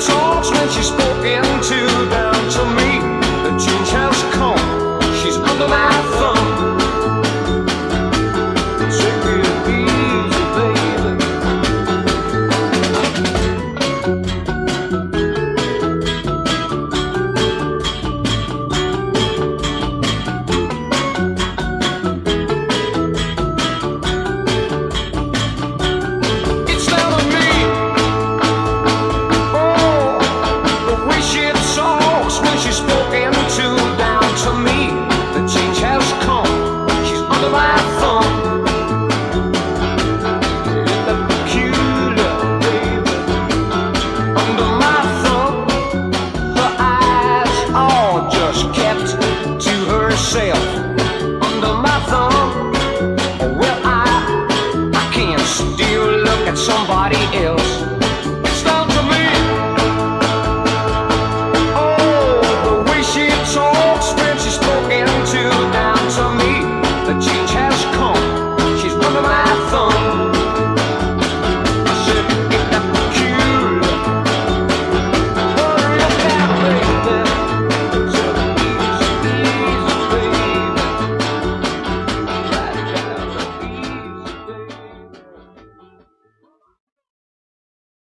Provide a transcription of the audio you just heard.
talks when she's spoken to.